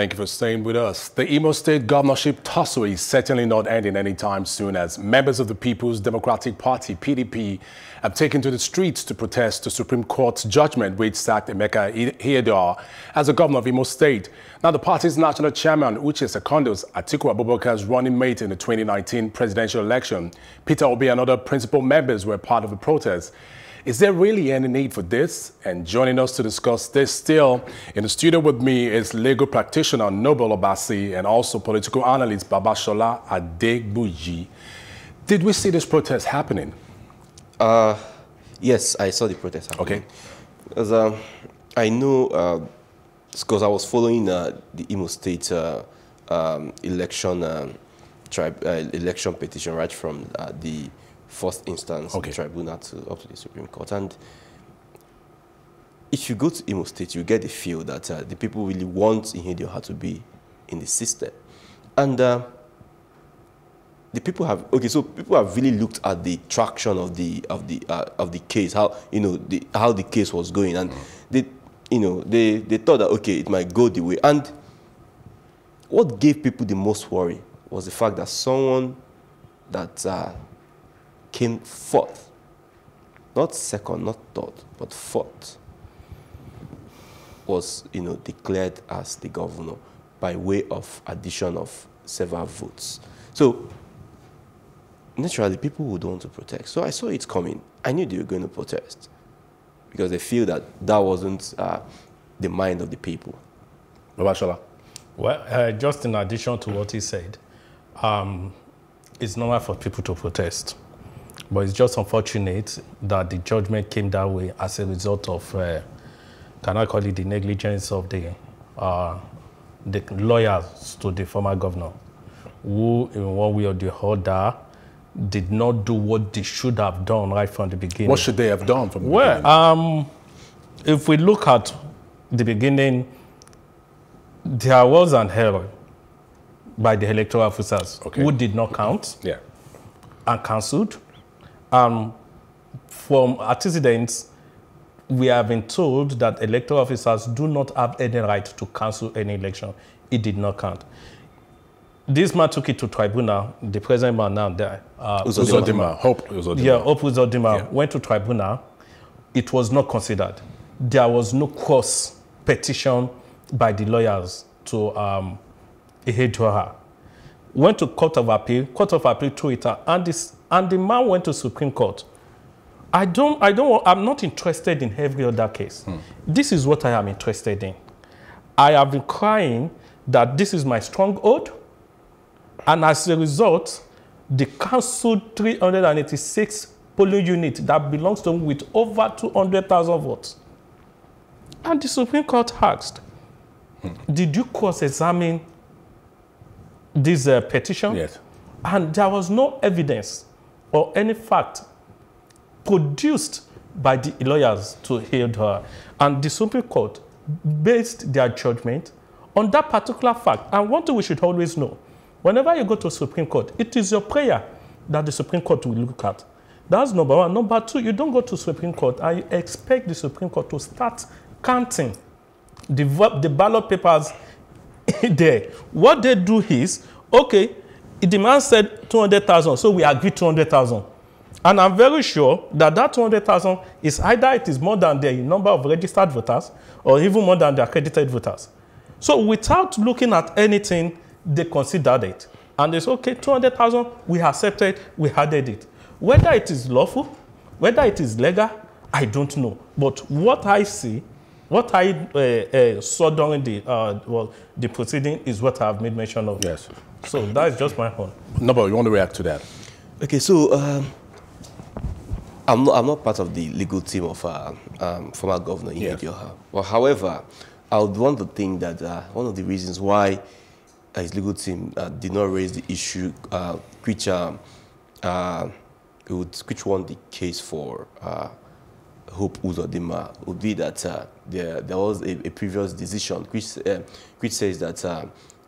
Thank you for staying with us. The Imo State governorship tussle is certainly not ending anytime soon as members of the People's Democratic Party, PDP, have taken to the streets to protest the Supreme Court's judgment which sacked Emeka Ihedioha as the governor of Imo State. Now, the party's national chairman, Uche Secondus Atiku Abubakar's running mate in the 2019 presidential election, Peter Obi and other principal members were part of the protest. Is there really any need for this? And joining us to discuss this still in the studio with me is legal practitioner Nobel Obasi and also political analyst Babasola Adegbuyi. Did we see this protest happening? Uh, yes, I saw the protest happening. Okay. Because um, I know, because uh, I was following uh, the Imo State uh, um, election tribe, uh, election petition right from uh, the first instance Okay. tribunal to up to the Supreme Court. And if you go to Imo State, you get the feel that uh, the people really want Ihedioha to be in the system. And uh, the people have okay, so people have really looked at the traction of the of the uh, of the case, how you know the how the case was going, and they you know they they thought that okay, it might go the way. And what gave people the most worry was the fact that someone that uh, came fourth, not second, not third, but fourth, was you know declared as the governor by way of addition of several votes. So naturally, people would want to protest. So I saw it coming. I knew they were going to protest because they feel that that wasn't uh, the mind of the people. Babasola? Well, uh, just in addition to what he said, um, it's normal for people to protest. But it's just unfortunate that the judgment came that way as a result of, uh, can I call it the negligence of the, uh, the lawyers to the former governor, who in one way or the other did not do what they should have done right from the beginning. What should they have done from the Well, beginning? um, if we look at the beginning, there was an error by the electoral officers Okay. who did not count yeah. and cancelled. Um, from antecedents, we have been told that electoral officers do not have any right to cancel any election. It did not count. This man took it to tribunal. The present man now there, uh. Uzodimma. Hope Uzodimma. yeah, Hope Uzodimma Yeah. went to tribunal. It was not considered. There was no cross petition by the lawyers to um, Ihedioha. Went to Court of Appeal. Court of Appeal threw it out, and this and the man went to Supreme Court. I don't. I don't. I'm not interested in every other case. Hmm. This is what I am interested in. I have been crying that this is my stronghold. And as a result, the council 386 polling unit that belongs to them with over 200,000 votes. And the Supreme Court asked, hmm. did you cross-examine this uh, petition? Yes. And there was no evidence or any fact produced by the lawyers to hear her. And the Supreme Court based their judgment on that particular fact. And one thing we should always know, whenever you go to Supreme Court, it is your prayer that the Supreme Court will look at. That's number one. Number two, you don't go to Supreme Court and you expect the Supreme Court to start counting the, the ballot papers there. What they do is, okay, the man said 200,000, so we agree 200,000. And I'm very sure that that 200,000 is either it is more than the number of registered voters or even more than the accredited voters. So without looking at anything, they considered it. And they said, okay, 200,000, we accepted, we added it. Whether it is lawful, whether it is legal, I don't know. But what I see, what I uh, uh, saw during the, uh, well, the proceeding is what I have made mention of. Yes. So that is just my own. but you want to react to that? Okay, so um, I'm not I'm not part of the legal team of uh, um, former governor Yes. Ihedioha. But however, I would want to think that uh, one of the reasons why uh, his legal team uh, did not raise the issue, uh, which um, uh, would which won the case for uh, Hope Uzodimma, would be that uh, there there was a, a previous decision which uh, which says that. Uh,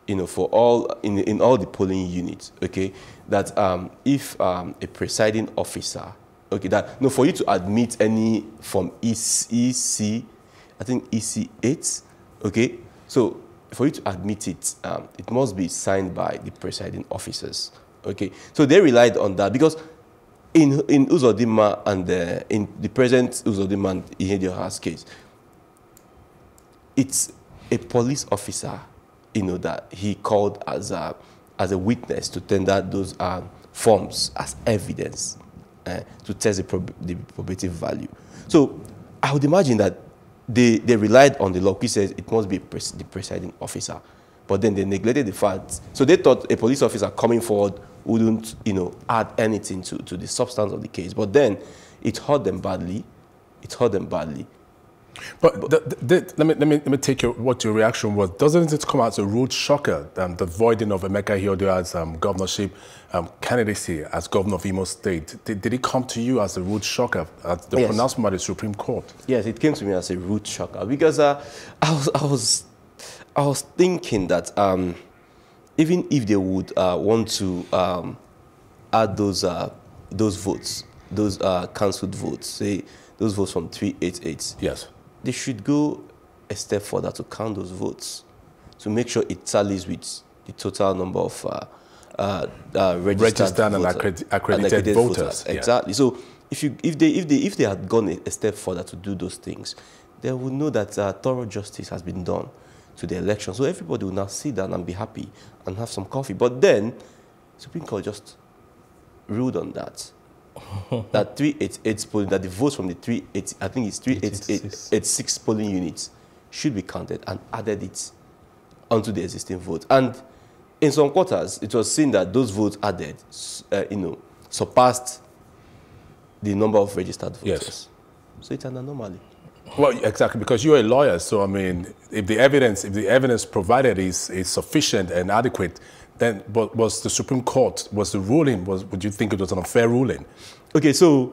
you know, for all in, in all the polling units, okay, that um, if um, a presiding officer, okay, that no, for you to admit any from EC, I think EC eight, okay, so for you to admit it, um, it must be signed by the presiding officers. Okay, so they relied on that because in in Uzodimma and in the present Uzodimma and Ihedioha's case, it's a police officer, you know, that he called as a as a witness to tender those uh, forms as evidence uh, to test the, prob the probative value. So I would imagine that they, they relied on the law which says it must be the presiding officer. But then they neglected the fact. So they thought a police officer coming forward wouldn't, you know, add anything to, to the substance of the case. But then it hurt them badly. It hurt them badly. But, but the, the, the, let, me, let, me, let me take your, what your reaction was. Doesn't it come as a rude shocker, um, the voiding of Emeka Ihedioha's um, governorship um, candidacy as governor of Imo State? Did, did, it come to you as a rude shocker at the yes. pronouncement by the Supreme Court? Yes, it came to me as a rude shocker because uh, I, was, I, was, I was thinking that um, even if they would uh, want to um, add those, uh, those votes, those uh, cancelled votes, say those votes from 388. Yes they should go a step further to count those votes to make sure it tallies with the total number of uh, uh, uh, registered, registered and accredited, accredited voters. voters. Yeah. Exactly. So if you if they if they if they had gone a, a step further to do those things, they would know that uh, thorough justice has been done to the election. So everybody will now sit down and be happy and have some coffee. But then, Supreme Court just ruled on that. that 388 polling, that the votes from the 380, I think it's 386 polling units should be counted and added it onto the existing vote. And in some quarters, it was seen that those votes added, uh, you know, surpassed the number of registered voters. Yes. So it's an anomaly. Well, exactly, because you're a lawyer. So, I mean, if the evidence, if the evidence provided is, is sufficient and adequate, then what was the Supreme Court, was the ruling, was, would you think it was an unfair ruling? Okay, so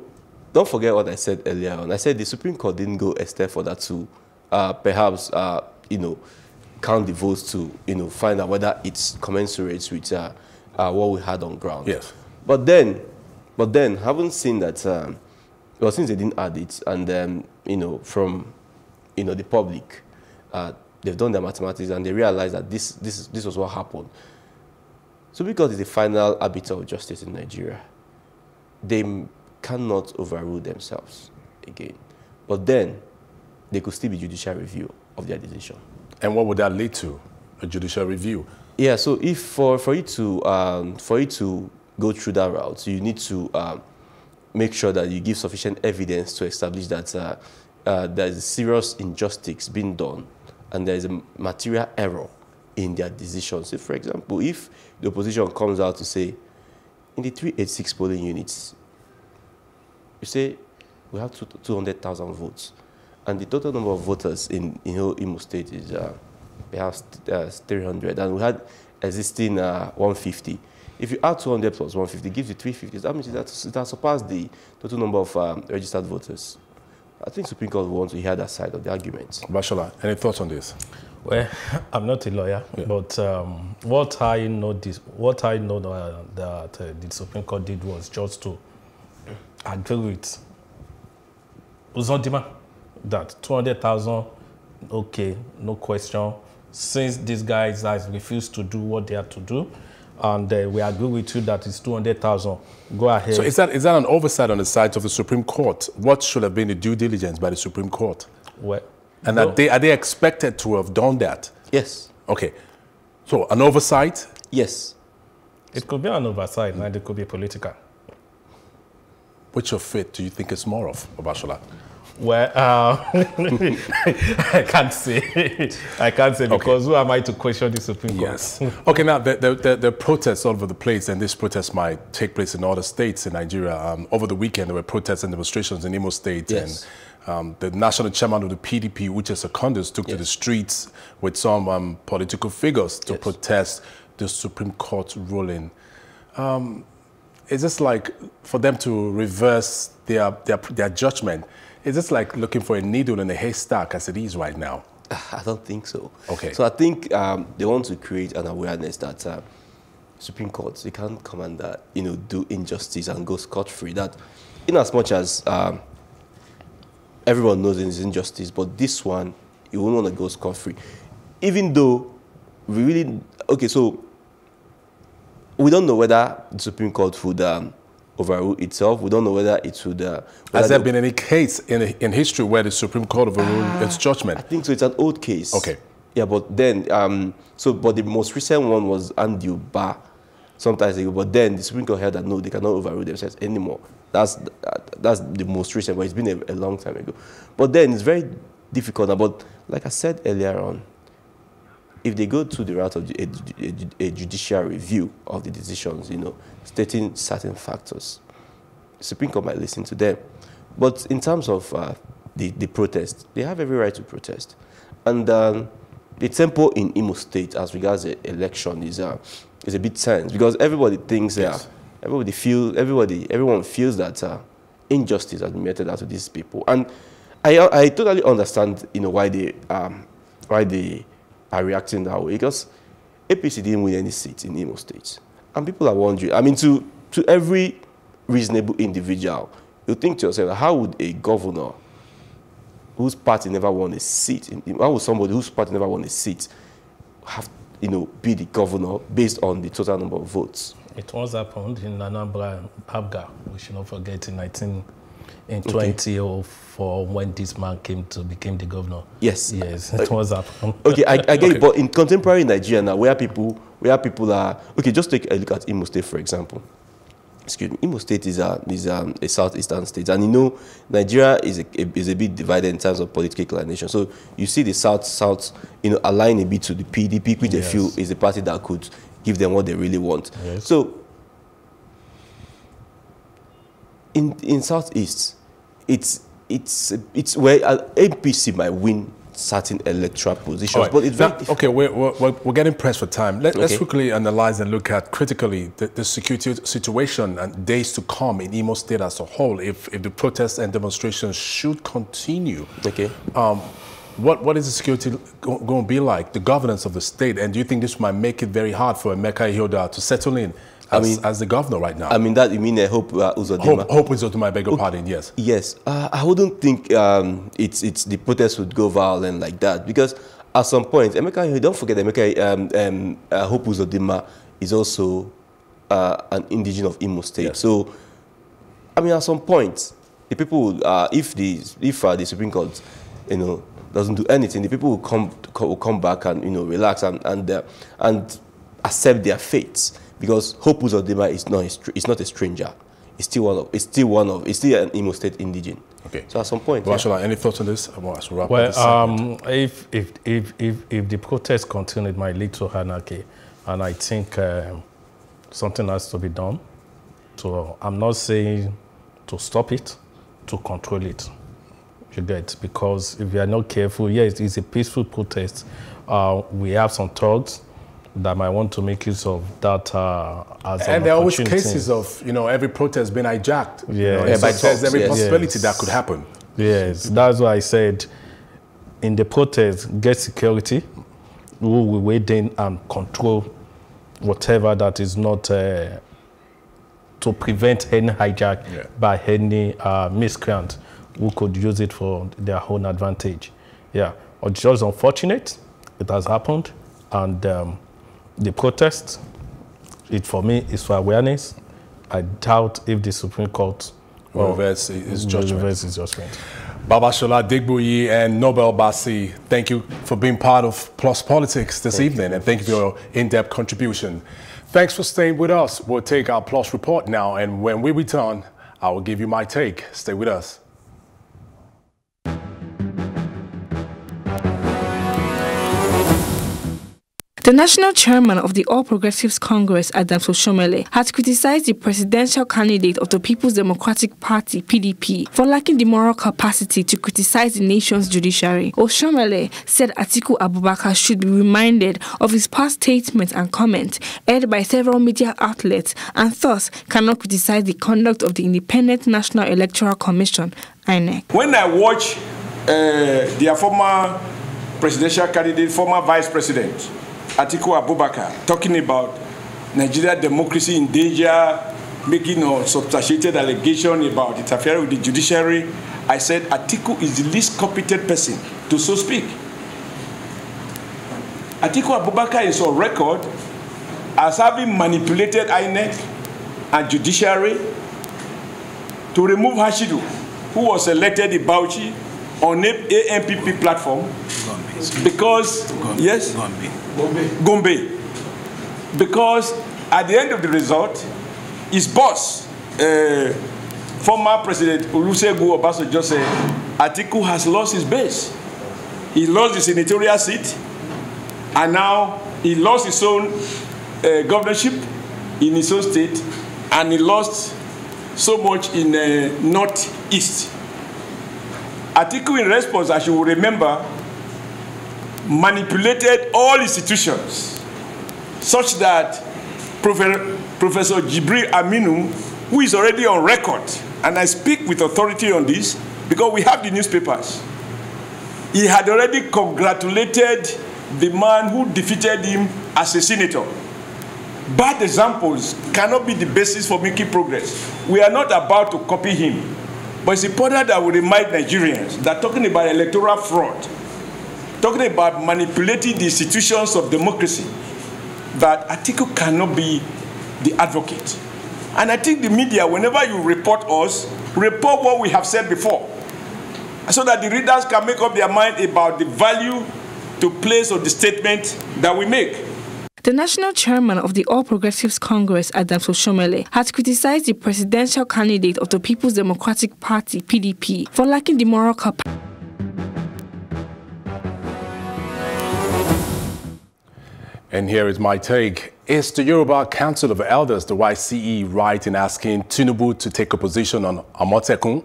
don't forget what I said earlier on. I said the Supreme Court didn't go a step further to uh, perhaps, uh, you know, count the votes to, you know, find out whether it's commensurate with uh, uh what we had on ground. Yes. But then, but then, haven't seen that, um, well, since they didn't add it, and then, you know, from, you know, the public, uh, they've done their mathematics and they realize that this, this, this was what happened. So because it's the final arbiter of justice in Nigeria, they cannot overrule themselves again. But then, there could still be judicial review of their decision. And what would that lead to? A judicial review? Yeah, so if for, for you to um, for you to go through that route, you need to um, make sure that you give sufficient evidence to establish that uh, uh, there is serious injustice being done and there is a material error in their decisions. So for example, if the opposition comes out to say, in the 386 polling units, you say we have 200,000 votes, and the total number of voters in, in Imo State is uh, perhaps uh, 300, and we had existing uh, 150. If you add 200 plus 150, gives you 350. That means that it has surpassed the total number of um, registered voters. I think Supreme Court wants to hear that side of the argument. Bashola, any thoughts on this? Well, I'm not a lawyer, yeah. but um, what I know this, what I know that, that uh, the Supreme Court did was just to agree with Uzodimma that 200,000, okay, no question. Since these guys has refused to do what they had to do, and uh, we agree with you that it's 200,000. Go ahead. So is that, is that an oversight on the side of the Supreme Court? What should have been the due diligence by the Supreme Court? Well, and no. are, they, are they expected to have done that? Yes. Okay. So an oversight? Yes. It could be an oversight, and it could be political. Which of it do you think is more of, Obashola? Well, uh, I can't say. I can't say because okay. who am I to question the Supreme Court? Yes. okay, now the, the, the, the, protests all over the place, and this protest might take place in other states in Nigeria. Um, over the weekend, there were protests and demonstrations in Imo State. Yes. And um, the national chairman of the PDP, Uche Secondus, took yes. to the streets with some um, political figures to yes. protest the Supreme Court ruling. Um, is this like for them to reverse their, their, their judgment? Is this like looking for a needle in a haystack as it is right now? I don't think so. Okay. So I think um, they want to create an awareness that uh, Supreme Courts they can't come and uh, you know do injustice and go scot free. That, in as much as um, everyone knows it's injustice, but this one you won't want to go scot free, even though we really okay. So we don't know whether the Supreme Court would um, overrule itself. We don't know whether it would. Uh, Has there been any case in, in history where the Supreme Court overruled Ah. its judgment? I think so. It's an old case. Okay. Yeah, but then um, so but the most recent one was undue bar, sometimes ago. But then the Supreme Court held that no, they cannot overrule themselves anymore. That's uh, that's the most recent, but it's been a, a long time ago. But then it's very difficult. now, But like I said earlier on, if they go to the route of a, a, a judicial review of the decisions, you know, stating certain factors, the Supreme Court might listen to them. But in terms of uh, the, the protest, they have every right to protest. And um, the tempo in Imo State as regards the election is, uh, is a bit tense because everybody thinks, Yes. uh, everybody feel, everybody, everyone feels that uh, injustice has been meted out to these people. And I, I totally understand, you know, why they, um, why they are reacting that way because APC didn't win any seats in Imo State. And people are wondering, I mean, to, to every reasonable individual, you think to yourself, how would a governor whose party never won a seat, in, how would somebody whose party never won a seat have, you know, be the governor based on the total number of votes? It once happened in Anambra, Abga. We should not forget in 19, in 2004 when this man came to became the governor. Yes. Yes, it was happened. Okay, I, I get it, but in contemporary Nigeria now, where people, where people are, okay, just take a look at Imo State, for example. Excuse me, Imo State is a, is a, a southeastern state, and you know, Nigeria is a, is a bit divided in terms of political inclination. So you see the south, south, you know, align a bit to the PDP, which they Yes. feel is a party that could give them what they really want. Yes. So in in southeast, it's it's it's where uh, APC might win certain electoral positions, right. but it's Now, okay, we're, we're, we're getting pressed for time. Let, us Okay. quickly analyze and look at critically the, the security situation and days to come in Imo State as a whole. If, if the protests and demonstrations should continue, okay. um, what, what is the security go, going to be like, the governance of the state? And do you think this might make it very hard for Emeka Ihedioha to settle in as, mean- as the governor right now? I mean that you mean I hope uh, Uzodinma. hope, hope to my beg your pardon, yes. Yes, uh, I wouldn't think um, it's it's the protest would go violent like that because at some point, Emeka, don't forget Emeka, um, um, uh, Hope Uzodinma is also uh, an indigenous of Imo State. Yes. So, I mean, at some point, the people, uh, if the if uh, the Supreme Court, you know, doesn't do anything, the people will come will come back and you know relax and and uh, and accept their fates because Hope Uzodinma is not a, is not a stranger. It's still one of it's still one of it's still an Imo State indigene. Okay. So at some point, yeah. Rashala, any thoughts on this? I want us to wrap up this Well, um, if, if, if, if, if the protest continued, it might lead to anarchy. And I think um, something has to be done. So I'm not saying to stop it, to control it. You get because if you are not careful, yes, it's a peaceful protest. Uh, we have some thugs that might want to make use of that uh, as an And there are always cases of, you know, every protest being hijacked. You Yeah. know, Yeah, so there's every yes. possibility Yes. that could happen. Yes, that's why I said in the protest, get security, who will wait in and control whatever that is not uh, to prevent any hijack Yeah. by any uh, miscreant who could use it for their own advantage. Yeah, it's just unfortunate it has happened, and um, the protest, it for me is for awareness. I doubt if the Supreme Court Will or reverse his judgment. reverse judgment. Babasola Digbuyi and Nobel Basi, thank you for being part of Plus Politics this evening, and thank you for your in-depth contribution. Thanks for staying with us. We'll take our Plus report now, and when we return, I will give you my take. Stay with us. The national chairman of the All Progressives Congress, Adams Oshiomhole, has criticized the presidential candidate of the People's Democratic Party, PDP, for lacking the moral capacity to criticize the nation's judiciary. Oshiomhole said Atiku Abubakar should be reminded of his past statements and comments aired by several media outlets and thus cannot criticize the conduct of the Independent National Electoral Commission, INEC. When I watch uh, their former presidential candidate, former vice president, Atiku Abubakar, talking about Nigeria democracy in danger, making a substantiated allegation about interfering with the judiciary, I said Atiku is the least competent person to so speak. Atiku Abubakar is on record as having manipulated INEC and judiciary to remove Hashidu, who was elected in Bauchi on ANPP platform. Because, Gombe. yes? Gombe. Gombe. Because at the end of the result, his boss, uh, former President Olusegun Obasanjo said, Atiku has lost his base. He lost the senatorial seat, and now he lost his own uh, governorship in his own state, and he lost so much in uh, northeast. Atiku, in response, as you will remember, manipulated all institutions such that Professor Jibril Aminu, who is already on record, and I speak with authority on this because we have the newspapers, he had already congratulated the man who defeated him as a senator. Bad examples cannot be the basis for making progress. We are not about to copy him. But it's important that we remind Nigerians that talking about electoral fraud, talking about manipulating the institutions of democracy, that Atiku cannot be the advocate. And I think the media, whenever you report us, report what we have said before. So that the readers can make up their mind about the value to place of the statement that we make. The national chairman of the All Progressives Congress, Adams Oshiomhole, has criticized the presidential candidate of the People's Democratic Party, PDP, for lacking the moral capacity. And here is my take. Is the Yoruba Council of Elders, the YCE, right in asking Tinubu to take a position on Amotekun?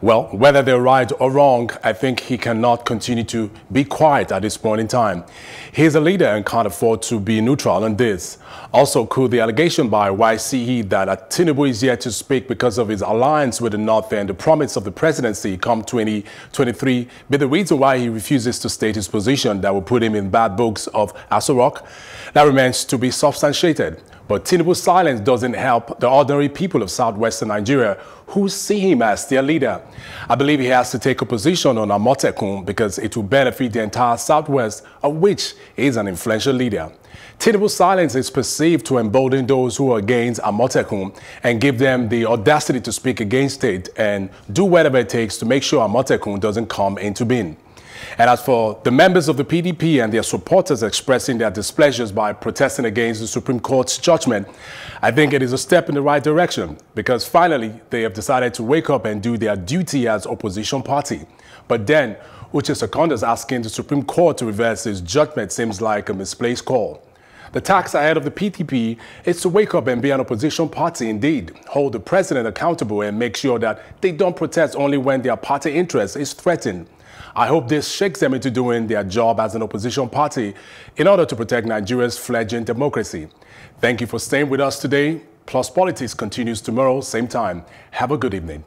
Well, whether they're right or wrong, I think he cannot continue to be quiet at this point in time. He's a leader and can't afford to be neutral on this. Also, could the allegation by YCE that Tinubu is yet to speak because of his alliance with the North and the promise of the presidency come 2023 be the reason why he refuses to state his position that will put him in bad books of Aso Rock? That remains to be substantiated. But Tinubu's silence doesn't help the ordinary people of southwestern Nigeria who see him as their leader. I believe he has to take a position on Amotekun because it will benefit the entire southwest, of which he is an influential leader. Tinubu's silence is perceived to embolden those who are against Amotekun and give them the audacity to speak against it and do whatever it takes to make sure Amotekun doesn't come into being. And as for the members of the PDP and their supporters expressing their displeasures by protesting against the Supreme Court's judgment, I think it is a step in the right direction because finally they have decided to wake up and do their duty as opposition party. But then, Uche Secondus asking the Supreme Court to reverse its judgment seems like a misplaced call. The task ahead of the PDP is to wake up and be an opposition party indeed, hold the president accountable and make sure that they don't protest only when their party interest is threatened. I hope this shakes them into doing their job as an opposition party in order to protect Nigeria's fledgling democracy. Thank you for staying with us today. Plus Politics continues tomorrow, same time. Have a good evening.